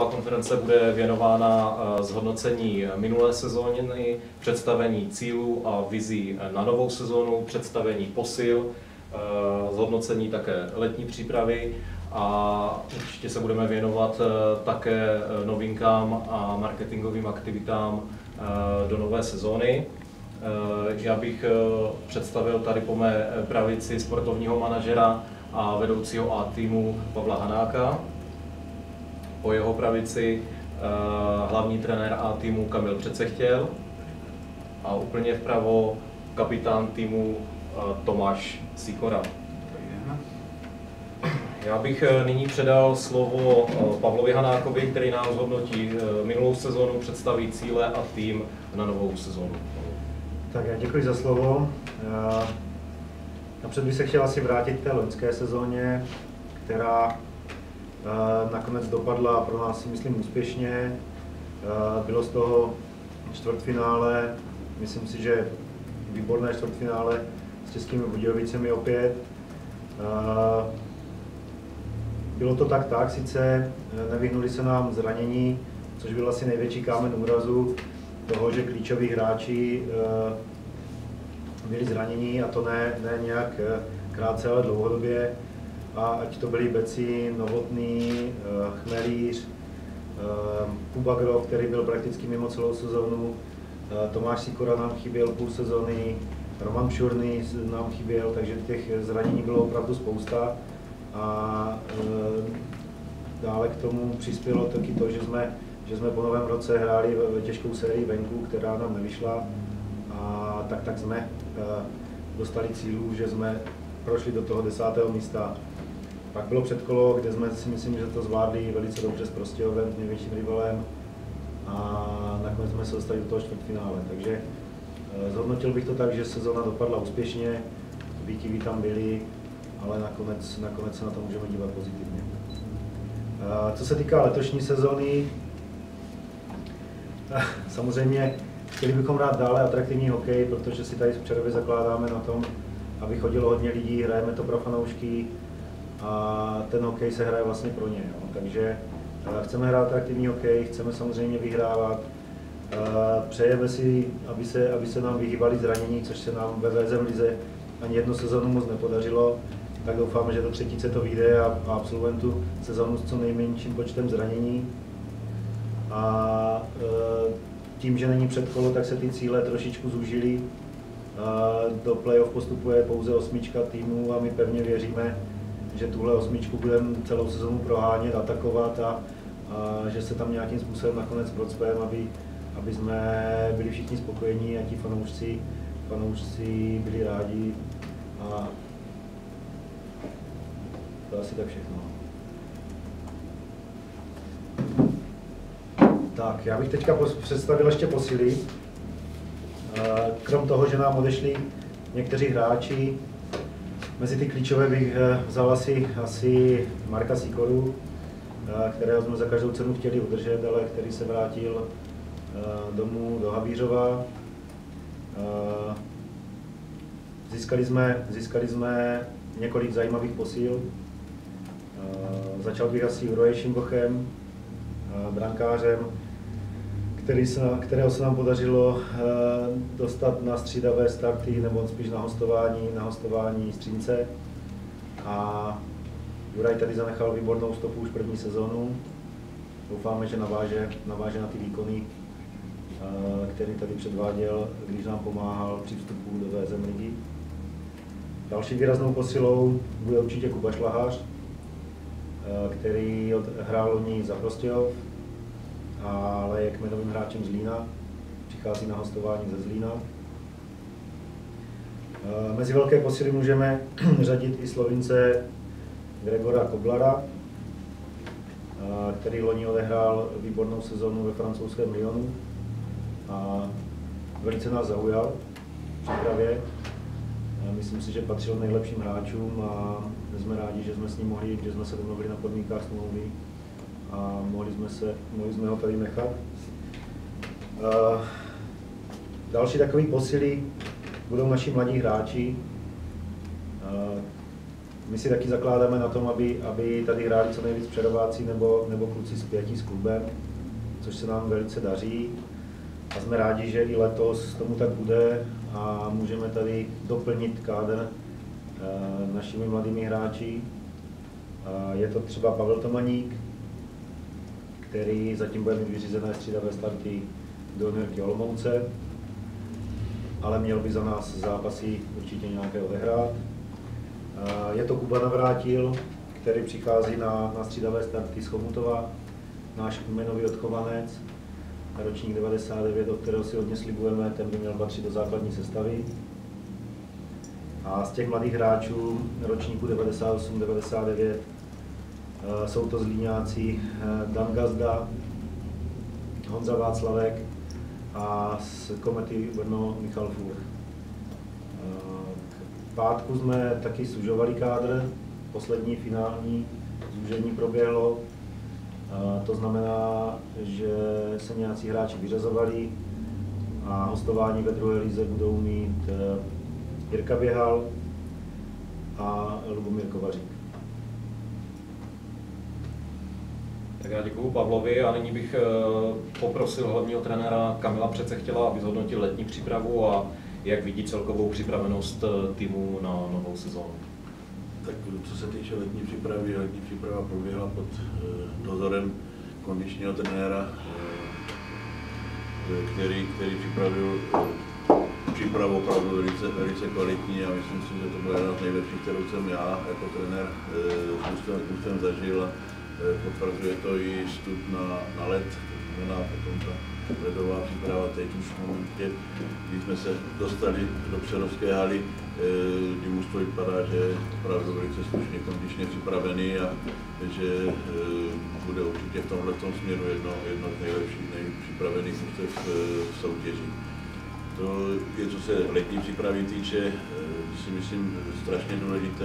tisková konference bude věnována zhodnocení minulé sezóny, představení cílů a vizí na novou sezónu, představení posil, zhodnocení také letní přípravy a určitě se budeme věnovat také novinkám a marketingovým aktivitám do nové sezóny. Já bych představil tady po mé pravici sportovního manažera a vedoucího A týmu Pavla Hanáka. Po jeho pravici hlavní trenér A týmu Kamil Přecechtěl a úplně vpravo kapitán týmu Tomáš Sikora. Já bych nyní předal slovo Pavlovi Hanákovi, který nám zhodnotí minulou sezónu, představí cíle a tým na novou sezónu. Tak já děkuji za slovo. Napřed bych se chtěl asi vrátit k té loňské sezóně, která nakonec dopadla pro nás, si myslím, úspěšně. Bylo z toho čtvrtfinále, myslím si, že výborné čtvrtfinále s Českými Budějovicemi opět. Bylo to tak tak, sice nevyhnuli se nám zranění, což byl asi největší kámen úrazu toho, že klíčoví hráči byli zranění a to ne, ne nějak krátce, ale dlouhodobě. A ať to byli Beci, Novotný, Chmelíř, Kubagrov, který byl prakticky mimo celou sezónu, Tomáš Sikora nám chyběl půl sezóny, Roman Šurný nám chyběl, takže těch zranění bylo opravdu spousta. A dále k tomu přispělo taky to, že jsme, že jsme po novém roce hráli těžkou sérii venku, která nám nevyšla. A tak, tak jsme dostali cílů, že jsme prošli do toho desátého místa. Pak bylo předkolo, kde jsme si myslím, že to zvládli velice dobře s Prostějovem, největším rivalem. A nakonec jsme se dostali do toho čtvrtfinále. Takže zhodnotil bych to tak, že sezóna dopadla úspěšně, výkyvy tam byly, ale nakonec, nakonec se na to můžeme dívat pozitivně. Co se týká letošní sezóny, samozřejmě chtěli bychom hrát dále atraktivní hokej, protože si tady v Přerově zakládáme na tom, aby chodilo hodně lidí, hrajeme to pro fanoušky a ten hokej se hraje vlastně pro ně. Jo. Takže chceme hrát atraktivní hokej, chceme samozřejmě vyhrávat, přejeme si, aby se, aby se nám vyhýbali zranění, což se nám ve VZM lize ani jednu sezónu moc nepodařilo tak doufáme, že do třetice to vyjde a, a absolventu sezónu s co nejmenším počtem zranění. A e, tím, že není předkolo, tak se ty cíle trošičku zúžily. Do playoff postupuje pouze osmička týmů a my pevně věříme, že tuhle osmičku budeme celou sezónu prohánět, atakovat a, a že se tam nějakým způsobem nakonec procpeme, aby, aby jsme byli všichni spokojení a ti fanoušci, fanoušci byli rádi a to asi tak všechno. Tak, já bych teďka představil ještě posily. Krom toho, že nám odešli někteří hráči, mezi ty klíčové bych eh, vzal asi, asi Marka Sikoru, eh, kterého jsme za každou cenu chtěli udržet, ale který se vrátil domů do Havířova. Získali jsme, získali jsme několik zajímavých posil. Začal bych asi Uroje Šimbochem, brankářem, který se, kterého se nám podařilo dostat na střídavé starty, nebo spíš na hostování, na hostování Střínce. A Juraj tady zanechal výbornou stopu už první sezónu. Doufáme, že naváže, naváže na ty výkony, který tady předváděl, když nám pomáhal při vstupu do VZM ligy. Další výraznou posilou bude určitě Kuba Šlahář, Eh, který hrál loni za Prostějov, ale je kmenovým hráčem z Lína, přichází na hostování ze Zlína. Eh, mezi velké posily můžeme řadit i Slovince Gregora Koblara, eh, který loni odehrál výbornou sezonu ve francouzském Lyonu a velice nás zaujal v přípravě. Myslím si, že patřil nejlepším hráčům a jsme rádi, že jsme s ním mohli, že jsme se domluvili na podmínkách smlouvy a mohli jsme, se, mohli jsme ho tady nechat. Další takový posily budou naši mladí hráči. My si taky zakládáme na tom, aby, aby tady hráli co nejvíc předováci nebo, nebo kluci zpětí s klubem, což se nám velice daří. A jsme rádi, že i letos tomu tak bude a můžeme tady doplnit kádr e, našimi mladými hráči. Je to třeba Pavel Tomaník, který zatím bude mít vyřízené střídavé starty do juniorky Olomouce, ale měl by za nás zápasy určitě nějaké odehrát. Je to Kuba Navrátil, který přichází na, na střídavé starty z Chomutova, náš kmenový odchovanec, ročník 99, od kterého si hodně slibujeme, ten by měl patřit do základní sestavy. A z těch mladých hráčů ročníku 98-99 Eh, jsou to zlíňáci eh, Dan Gazda, Honza Václavek a z Komety Brno Michal Fur. Eh, k pátku jsme taky sužovali kádr, poslední finální zúžení proběhlo. To znamená, že se nějací hráči vyřazovali a hostování ve druhé lize budou mít Jirka Běhal a Lubomír Kovařík. Tak já děkuji Pavlovi a nyní bych eh, poprosil hlavního trenéra Kamila přece chtěla, aby zhodnotil letní přípravu a jak vidí celkovou připravenost eh, týmu na novou sezónu. Tak co se týče letní přípravy, letní příprava proběhla pod eh, dozorem kondičního trenéra, který, který připravil přípravu opravdu velice, velice kvalitní a myslím si, že to byla jedna z nejlepších, kterou jsem já jako trenér s zažil. Eh, potvrzuje to i vstup na, na led, znamená potom ta ledová příprava teď už v momentě, kdy jsme se dostali do Přerovské haly, eh, kdy to vypadá, že je opravdu velice slušně kondičně připravený a že eh, bude určitě v tomhle směru jedno, jedno z nejlepších, nejpřipravených v soutěži. To je, co se letní přípravy týče, si myslím, strašně důležité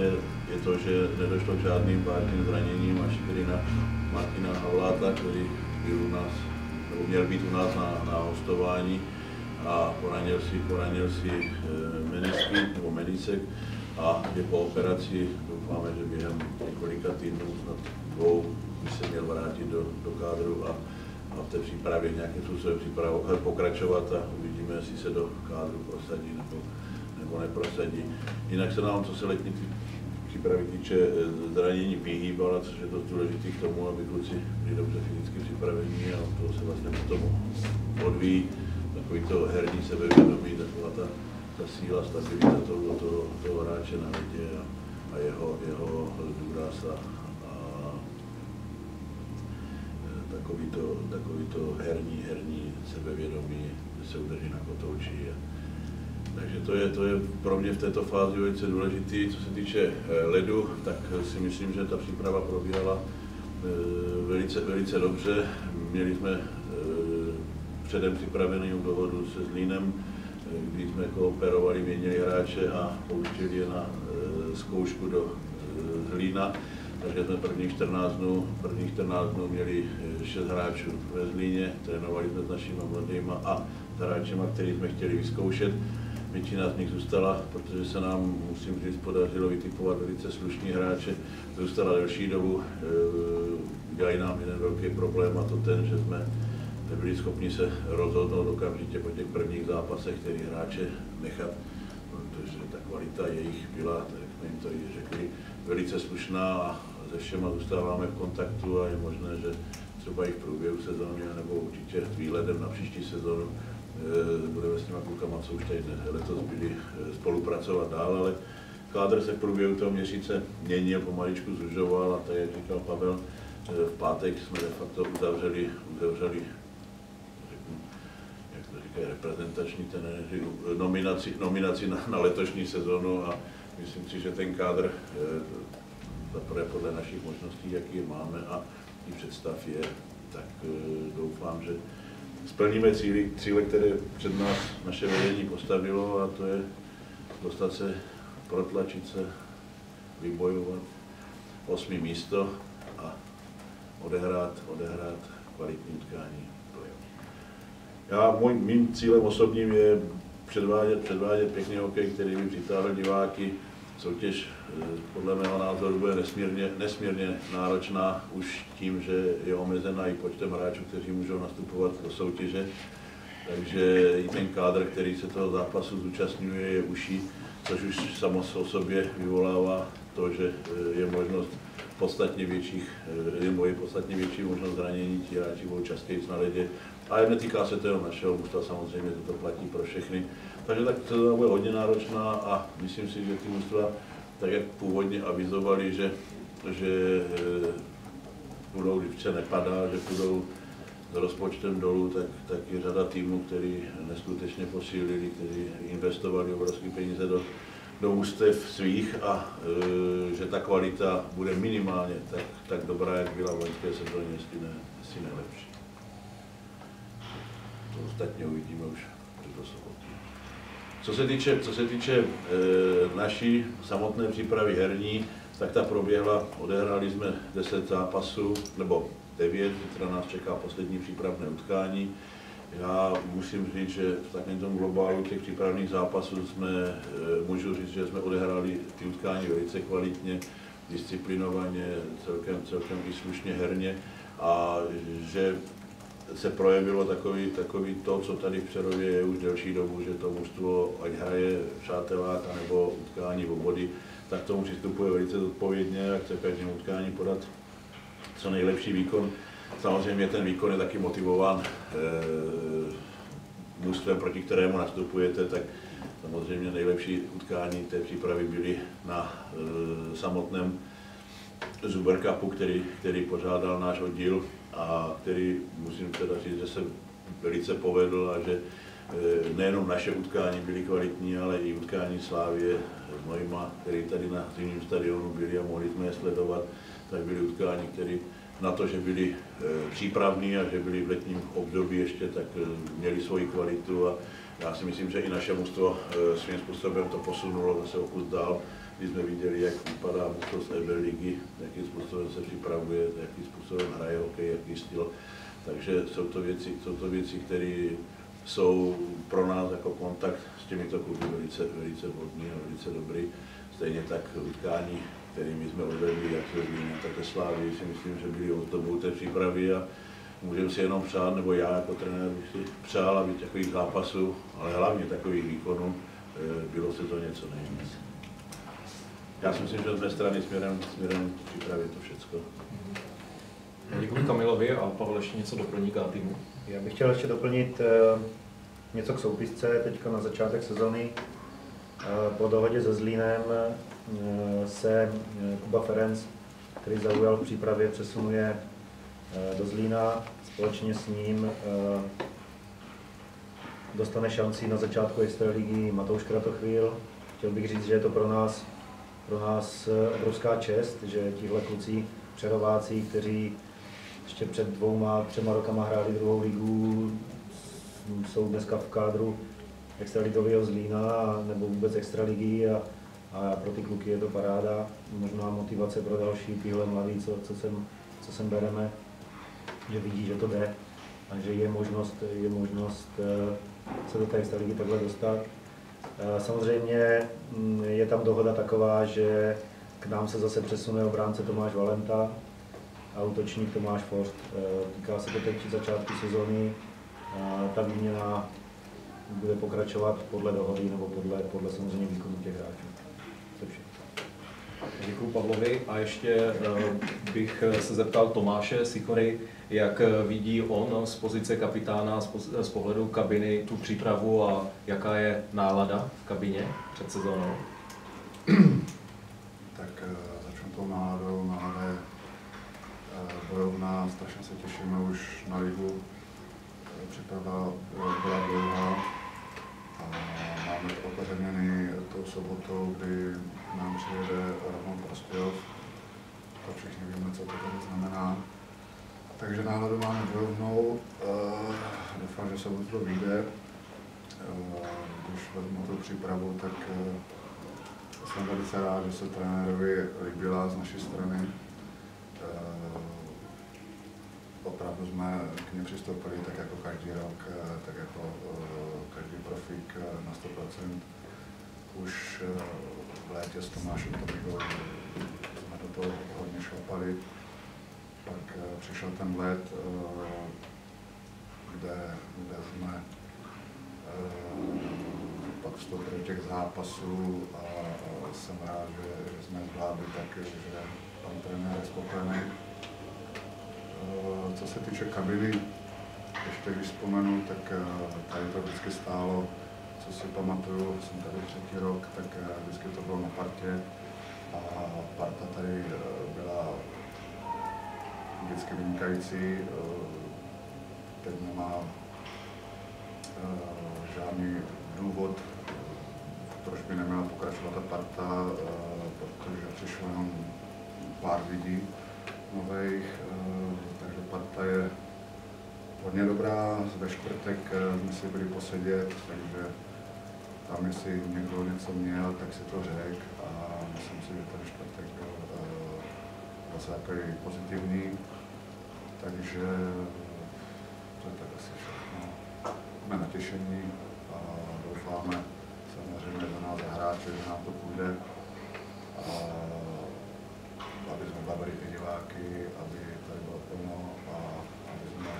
je to, že nedošlo k žádným vážným zraněním až na Martina Havláta, který byl u nás, nebo měl být u nás na, na hostování a poranil si, poranil si e, menisky nebo menisek a je po operaci doufáme, že během několika týdnů, snad dvou, by se měl vrátit do, do kádru a, a v té přípravě nějakým způsobem pokračovat a uvidíme, jestli se do kádru prosadí nebo nebo neprosadí. Jinak se nám, co se letní přípravy týče eh, zranění, vyhýbala, což je dost důležité k tomu, aby kluci byli dobře fyzicky připravení a to se vlastně tomu odvíjí takový to herní sebevědomí, taková ta, ta síla, stabilita toho, toho, toho hráče na ledě a, a jeho, jeho důraz a, a eh, takový to, takový to herní, herní sebevědomí, že se udrží na kotouči. A, takže to je, to je pro mě v této fázi velice důležitý. Co se týče eh, ledu, tak si myslím, že ta příprava probíhala eh, velice, velice dobře. Měli jsme eh, předem připravenou dohodu se Zlínem, kdy jsme kooperovali, měnili hráče a pouštěli je na zkoušku do Zlína. Takže jsme prvních 14 dnů, prvních 14 dnů měli 6 hráčů ve Zlíně, trénovali jsme s našimi mladými a hráčema, který jsme chtěli vyzkoušet většina z nich zůstala, protože se nám, musím říct, podařilo vytipovat velice slušní hráče, zůstala delší dobu. Eh, dělají nám jeden velký problém a to ten, že jsme nebyli schopni se rozhodnout okamžitě po těch prvních zápasech, který hráče nechat, protože ta kvalita jejich byla, tak jsme jim to řekli, velice slušná a se všema zůstáváme v kontaktu a je možné, že třeba i v průběhu sezóny, nebo určitě výhledem na příští sezónu budeme s těma klukama, co už tady letos byli, eh, spolupracovat dál, ale kádr se v průběhu toho měsíce měnil, pomaličku zužoval a tak, jak říkal Pavel, eh, v pátek jsme de facto uzavřeli, uzavřeli řeknu, jak to říkají, reprezentační trenéři, nominaci, nominaci na, na letošní sezonu a myslím si, že ten kádr zaprvé podle našich možností, jaký je máme a i představ je, tak doufám, že splníme cíly, cíle, které před nás naše vedení postavilo a to je dostat se, protlačit se, vybojovat osmi místo a odehrát, odehrát kvalitní utkání. Já, můj, mým cílem osobním je předvádět, předvádět pěkný hokej, který by přitáhl diváky, soutěž podle mého názoru bude nesmírně, nesmírně náročná už tím, že je omezená i počtem hráčů, kteří můžou nastupovat do soutěže. Takže i ten kádr, který se toho zápasu zúčastňuje, je uší, což už samo o sobě vyvolává to, že je možnost podstatně větších, je podstatně větší možnost zranění, ti hráči budou častěji na ledě. Ale netýká se to jenom našeho mužstva, samozřejmě to platí pro všechny. Takže tak to bude hodně náročná a myslím si, že ty mužstva, tak jak původně avizovali, že, že eh, budou, když se nepadá, že budou s rozpočtem dolů, tak, tak je řada týmů, který neskutečně posílili, kteří investovali obrovské peníze do, do ústev svých a e, že ta kvalita bude minimálně tak, tak dobrá, jak byla v loňské sezóně, jestli ne, jestli ne lepší. To ostatně uvidíme už do soboty. Co se týče, co se týče e, naší samotné přípravy herní, tak ta proběhla, odehráli jsme 10 zápasů, nebo 9, zítra nás čeká poslední přípravné utkání. Já musím říct, že v takovém tom globálu těch přípravných zápasů jsme, e, můžu říct, že jsme odehráli ty utkání velice kvalitně, disciplinovaně, celkem, celkem i slušně herně a že se projevilo takový, takový to, co tady v Přerově je už delší dobu, že to mužstvo, ať hraje přátelák nebo utkání o body, tak tomu přistupuje velice zodpovědně a chce každému utkání podat co nejlepší výkon. Samozřejmě ten výkon je taky motivován e, mužstvem, proti kterému nastupujete, tak samozřejmě nejlepší utkání té přípravy byly na e, samotném Zuber Cupu, který, který pořádal náš oddíl a který musím teda říct, že se velice povedl a že e, nejenom naše utkání byly kvalitní, ale i utkání Slávě s Nojma, který tady na zimním stadionu byli a mohli jsme je sledovat, tak byly utkání, které na to, že byli e, přípravní a že byli v letním období ještě, tak e, měli svoji kvalitu a já si myslím, že i naše mužstvo svým způsobem to posunulo zase o kus dál kdy jsme viděli, jak vypadá Eber ligy, jakým způsobem se připravuje, jakým způsobem hraje hokej, jaký styl. Takže jsou to věci, jsou to věci, které jsou pro nás jako kontakt s těmito kluby velice, velice vhodný a velice dobrý. Stejně tak utkání, kterými jsme odvedli, jak se Zlíně, tak ve Slávii, si myslím, že byli od toho té přípravy a můžeme si jenom přát, nebo já jako trenér bych si přál, aby takových zápasů, ale hlavně takových výkonů eh, bylo se to něco nejvíc. Já si myslím, že z mé strany směrem, směrem připravit to všechno. Děkuji Kamilovi a Pavel ještě něco doplní k týmu. Já bych chtěl ještě doplnit uh, něco k soupisce teďka na začátek sezony. Uh, po dohodě se Zlínem uh, se Kuba Ferenc, který zaujal v přípravě, přesunuje do Zlína. Společně s ním dostane šanci na začátku extraligy Matouš Kratochvíl. Chtěl bych říct, že je to pro nás pro nás eh, obrovská čest, že tihle kluci přerováci, kteří ještě před dvouma, třema rokama hráli druhou ligu, jsou dneska v kádru extraligového Zlína nebo vůbec extraligy a, a pro ty kluky je to paráda, možná motivace pro další tyhle mladí, co, co, sem, co sem bereme, že vidí, že to jde a že je možnost, je možnost eh, se do té extraligy takhle dostat. Eh, samozřejmě mm, je tam dohoda taková, že k nám se zase přesune obránce Tomáš Valenta a útočník Tomáš Forst. Eh, týká se to teď začátku sezóny. Ta výměna bude pokračovat podle dohody nebo podle, podle samozřejmě výkonu těch hráčů. Děkuji Pavlovi a ještě eh, bych se zeptal Tomáše Sikory, jak vidí on z pozice kapitána, z pohledu kabiny tu přípravu a jaká je nálada v kabině před sezónou? Tak eh, začnu tou náladou. Nálada je eh, bojovná, strašně se těšíme už na ligu. Příprava byla dlouhá a máme to opevněný tou sobotou, kdy nám přijede Roman Prostějov. To všichni víme, co to tady znamená. Takže náladu máme bojovnou. Uh, doufám, že se to vyjde. Uh, když vezmu tu přípravu, tak uh, jsem velice rád, že se trenérovi líbila z naší strany. Opravdu jsme k ní přistoupili tak jako každý rok, tak jako každý profík na 100%. už v létě s Tomášem Tomidou jsme do toho hodně šlapali. Pak přišel ten let, kde, kde jsme pak vstoupili těch zápasů a, a jsem rád, že, že jsme zvládli tak, že pan trenér je spokojený. Co se týče kabiny, ještě když vzpomenu, tak tady to vždycky stálo, co si pamatuju, jsem tady třetí rok, tak vždycky to bylo na partě a parta tady byla vždycky vynikající. Teď nemá žádný důvod, proč by neměla pokračovat ta parta, protože přišlo jenom pár lidí nových, takže parta je hodně dobrá, ve čtvrtek jsme si byli posedět, takže tam, jestli někdo něco měl, tak si to řekl a myslím si, že ten čtvrtek zase takový pozitivní, takže to je tak asi všechno. Jsme natěšení a doufáme samozřejmě za nás hráče, že nám to půjde. A aby jsme bavili ty diváky, aby tady bylo plno a aby jsme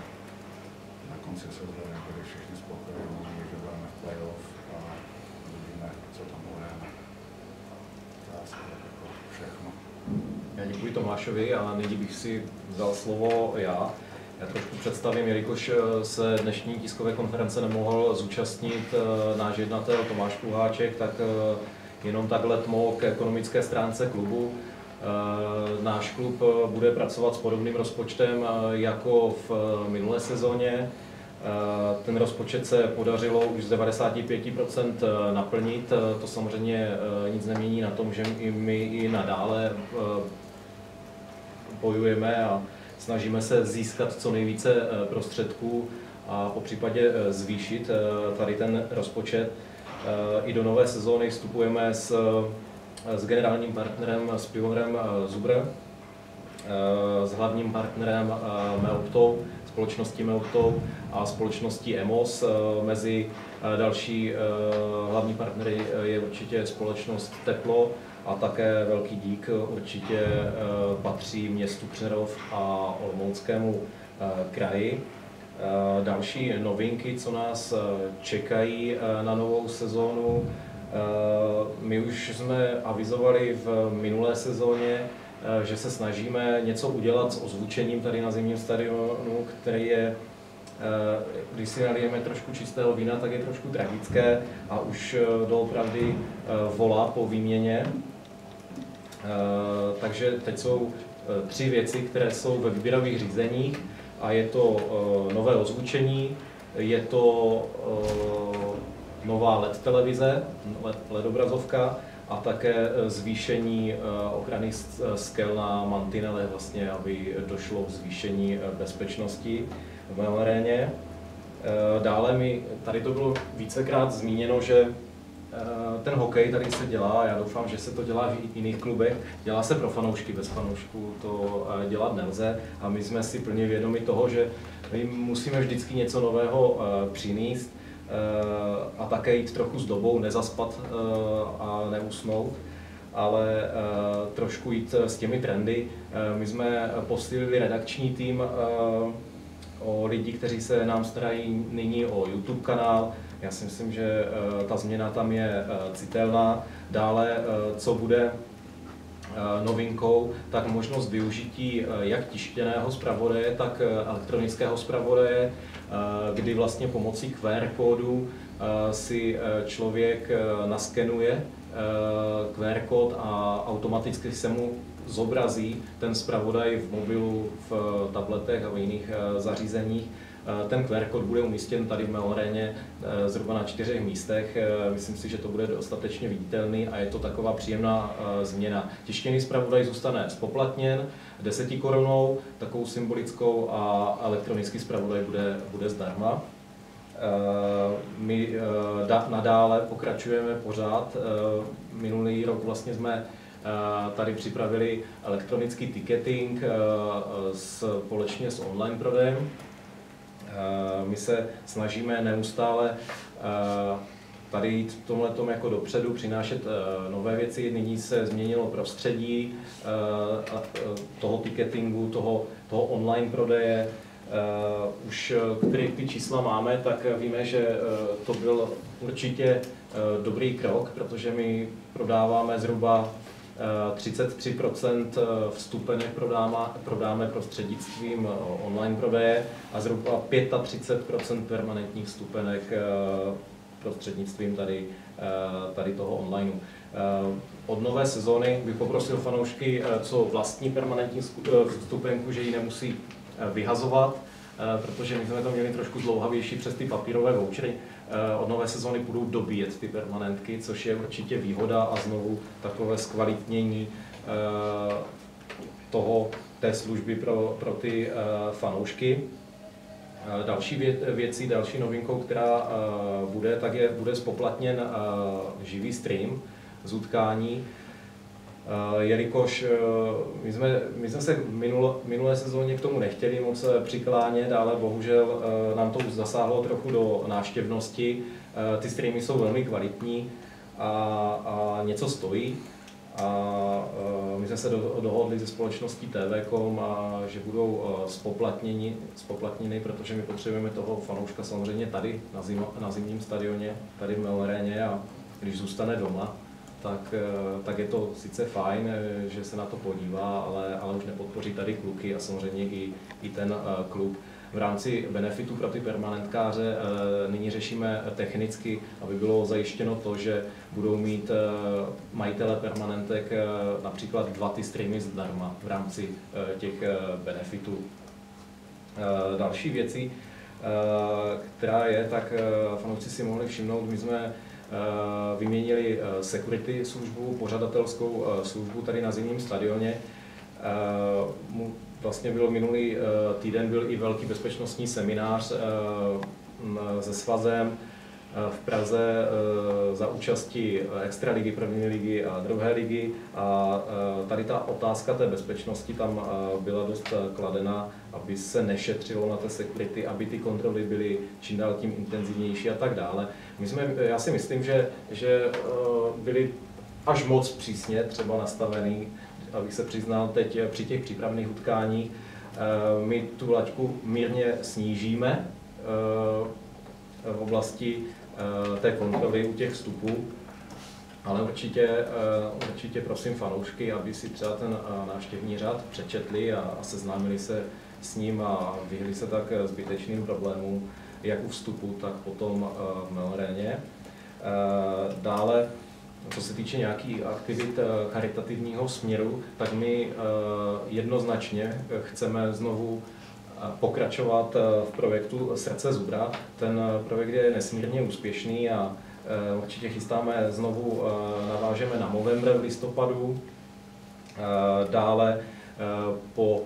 na konci sezóny byli všichni spokojení, že budeme v playoff a uvidíme, co tam budeme. To je jako všechno. Já děkuji Tomášovi a nyní bych si vzal slovo já. Já trošku představím, jelikož eh, se dnešní tiskové konference nemohl zúčastnit eh, náš jednatel Tomáš Kuháček, tak eh, jenom takhle tmo k ekonomické stránce klubu. Náš klub bude pracovat s podobným rozpočtem jako v minulé sezóně. Ten rozpočet se podařilo už z 95% naplnit. To samozřejmě nic nemění na tom, že i my i nadále bojujeme a snažíme se získat co nejvíce eh, prostředků a po případě eh, zvýšit eh, tady ten rozpočet. I do nové sezóny vstupujeme s, s generálním partnerem, s pivovarem Zubr, s hlavním partnerem Meltou, společností Meltou a společností EMOS. Mezi další hlavní partnery je určitě společnost Teplo, a také velký dík určitě eh, patří městu Přerov a Olmouckému eh, kraji. Eh, další novinky, co nás čekají na novou sezónu, my už jsme avizovali v minulé sezóně, že se snažíme něco udělat s ozvučením tady na zimním stadionu, který je když si nalijeme trošku čistého vína, tak je trošku tragické a už doopravdy volá po výměně. Eh, takže teď jsou eh, tři věci, které jsou ve výběrových řízeních a je to eh, nové ozvučení, je to nová LED televize, LED, LED obrazovka a také zvýšení ochrany skel na mantinele, vlastně, aby došlo k zvýšení bezpečnosti v aréně. Dále mi, tady to bylo vícekrát zmíněno, že ten hokej tady se dělá, já doufám, že se to dělá v jiných klubech, dělá se pro fanoušky, bez fanoušků to eh, dělat nelze a my jsme si plně vědomi toho, že my musíme vždycky něco nového eh, přinést a také jít trochu s dobou, nezaspat a neusnout ale trošku jít s těmi trendy. My jsme posílili redakční tým o lidi, kteří se nám starají nyní o YouTube kanál, já si myslím, že eh, ta změna tam je eh, citelná. Dále, eh, co bude novinkou, tak možnost využití jak tištěného zpravodaje, tak elektronického zpravodaje, kdy vlastně pomocí QR kódu si člověk naskenuje QR kód a automaticky se mu zobrazí ten zpravodaj v mobilu, v tabletech a v jiných zařízeních ten QR kód bude umístěn tady v Meloréně eh, zhruba na čtyřech místech. Eh, myslím si, že to bude dostatečně viditelný a je to taková příjemná změna. Tištěný zpravodaj zůstane spoplatněn 10 korunou, takovou symbolickou a elektronický zpravodaj bude, bude zdarma. My nadále pokračujeme pořád. Minulý rok vlastně jsme tady připravili elektronický ticketing společně s online prodejem. Eh, my se snažíme neustále eh, tady jít v tomhle tom jako dopředu, přinášet nové věci. Nyní se změnilo prostředí toho ticketingu, toho, toho online prodeje, už který ty čísla máme, tak víme, že to byl určitě dobrý krok, protože my prodáváme zhruba 33% vstupenek prodáme, prodáme prostřednictvím online prodeje a zhruba 35% permanentních vstupenek prostřednictvím tady, tady toho online. Od nové sezóny bych poprosil fanoušky, co vlastní permanentní vstupenku, že ji nemusí Eh, vyhazovat, eh, protože my jsme to měli trošku dlouhavější přes ty papírové vouchery. Eh, od nové sezóny budou dobíjet ty permanentky, což je určitě výhoda a znovu takové zkvalitnění toho, té služby pro, pro ty fanoušky. Další vě, věcí, další novinkou, která bude, tak je, bude spoplatněn živý stream z utkání. Eh, jelikož eh, my jsme, my jsme se minul, minulé sezóně k tomu nechtěli moc eh, přiklánět, ale bohužel nám to už zasáhlo trochu do návštěvnosti. Ty streamy jsou velmi kvalitní a, a něco stojí. A my jsme se do, dohodli se společností TV.com, a že budou spoplatněni, spoplatněny, protože my potřebujeme toho fanouška samozřejmě tady na, zim, na zimním stadioně, tady v Melréně a když zůstane doma, tak, eh, tak je to sice fajn, eh, že se na to podívá, ale, ale už nepodpoří tady kluky a samozřejmě i, i ten eh, klub. V rámci benefitu pro ty permanentkáře nyní řešíme technicky, aby bylo zajištěno to, že budou mít majitele permanentek například dva ty streamy zdarma v rámci těch benefitů. Další věcí, která je, tak fanoušci si mohli všimnout, my jsme vyměnili eh, security službu, pořadatelskou eh, službu tady na zimním stadioně. Vlastně byl minulý týden byl i velký bezpečnostní seminář se svazem v Praze za účasti Extraligy, první ligy a druhé ligy. A tady ta otázka té bezpečnosti tam byla dost kladena, aby se nešetřilo na té security, aby ty kontroly byly čím dál tím intenzivnější a tak dále. My jsme, já si myslím, že, že eh, byli až moc přísně třeba nastavený, abych se přiznal teď při těch přípravných utkáních. Eh, my tu laťku mírně snížíme eh, v oblasti té kontroly u těch vstupů, ale určitě, určitě prosím fanoušky, aby si třeba ten návštěvní řád přečetli a, seznámili se s ním a vyhli se tak zbytečným problémům jak u vstupu, tak potom eh, v Melréně. Eh, dále, co se týče nějakých aktivit eh, charitativního směru, tak my jednoznačně chceme znovu pokračovat v projektu Srdce Zubra. Ten projekt je nesmírně úspěšný a určitě chystáme znovu, navážeme na novembr v listopadu. Dále po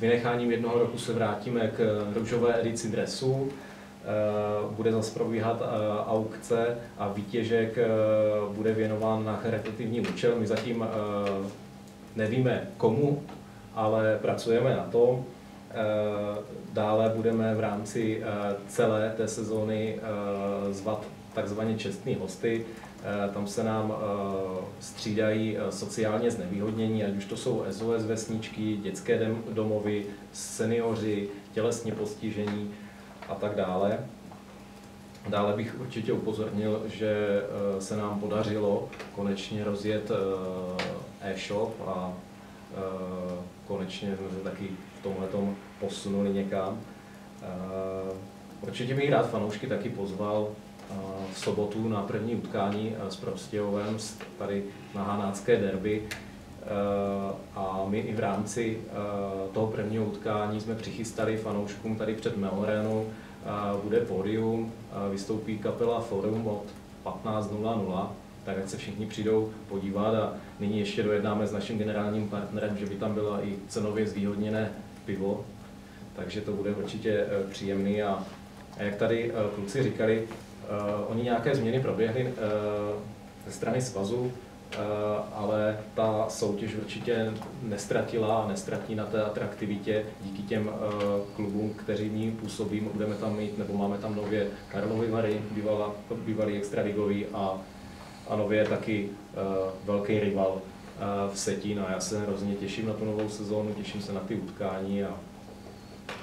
vynecháním jednoho roku se vrátíme k růžové edici dresu. Eh, bude zase probíhat eh, aukce a výtěžek eh, bude věnován na charitativní účel. My zatím nevíme komu, ale pracujeme na tom. Dále budeme v rámci celé té sezóny zvat takzvaně čestní hosty. Eh, tam se nám eh, střídají eh, sociálně znevýhodnění, ať už to jsou SOS vesničky, dětské domovy, seniori, tělesně postižení a tak dále. Dále bych určitě upozornil, že se nám podařilo konečně rozjet e-shop a konečně jsme se taky v tomhle posunuli někam. Určitě bych rád fanoušky taky pozval v sobotu na první utkání s Prostějovem, tady na Hanácké derby. A my i v rámci toho prvního utkání jsme přichystali fanouškům tady před Melorénou. Bude pódium, vystoupí kapela Forum od 15.00, tak ať se všichni přijdou podívat a nyní ještě dojednáme s naším generálním partnerem, že by tam byla i cenově zvýhodněné pivo, takže to bude určitě e, příjemný a, a jak tady e, kluci říkali, Uh, oni nějaké změny proběhly ze strany svazu. ale ta soutěž určitě nestratila a nestratí na té atraktivitě díky těm klubům, kteří v ní působí. Budeme tam mít, nebo máme tam nově Karlovy Vary, bývalý extraligový a, a nově taky velký rival v Setín a já se hrozně těším na tu novou sezónu, těším se na ty utkání a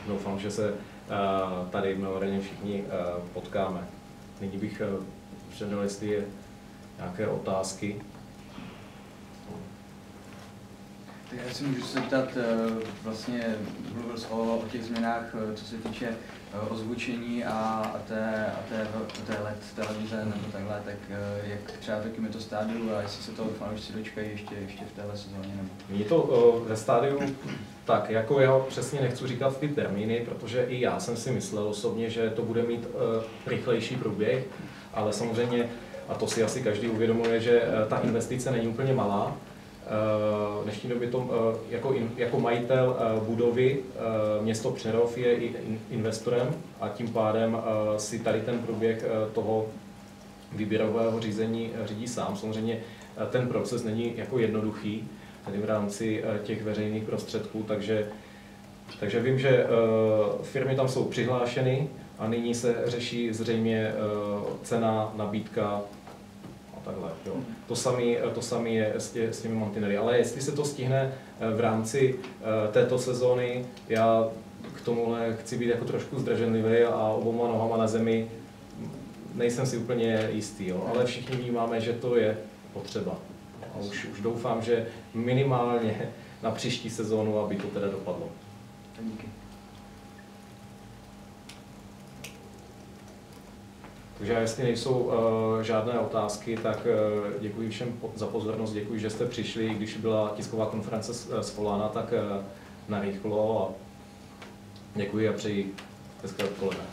doufám, že se tady v Meloreně všichni potkáme. Nyní bych předal, jestli je nějaké otázky. Tak já si můžu se zeptat, vlastně mluvil o, o těch změnách, co se týče ozvučení a, a, té, a té, té LED televize nebo takhle, tak jak třeba taky mi to stádiu a jestli se toho fanoušci dočkají ještě, ještě v téhle sezóně? Nebo... Není to uh, ve stádiu tak, jako já přesně nechci říkat ty termíny, protože i já jsem si myslel osobně, že to bude mít uh, rychlejší průběh, ale samozřejmě, a to si asi každý uvědomuje, že uh, ta investice není úplně malá, v dnešní době to, jako, jako majitel budovy město Přerov je i investorem a tím pádem si tady ten průběh toho výběrového řízení řídí sám. Samozřejmě ten proces není jako jednoduchý, tedy v rámci těch veřejných prostředků, takže, takže vím, že firmy tam jsou přihlášeny a nyní se řeší zřejmě cena, nabídka takhle. Jo. To samé to samý je s, tě, s těmi mantinely. Ale jestli se to stihne eh, v rámci uh, této sezóny, já k tomuhle chci být jako trošku zdrženlivý a oboma nohama na zemi nejsem si úplně jistý, jo. ale všichni vnímáme, že to je potřeba. A už, už doufám, že minimálně na příští sezónu, aby to teda dopadlo. Díky. Takže jestli nejsou uh, žádné otázky, tak uh, děkuji všem za pozornost, děkuji, že jste přišli, když byla tisková konference svolána, tak uh, narychlo a děkuji a přeji hezké odpoledne.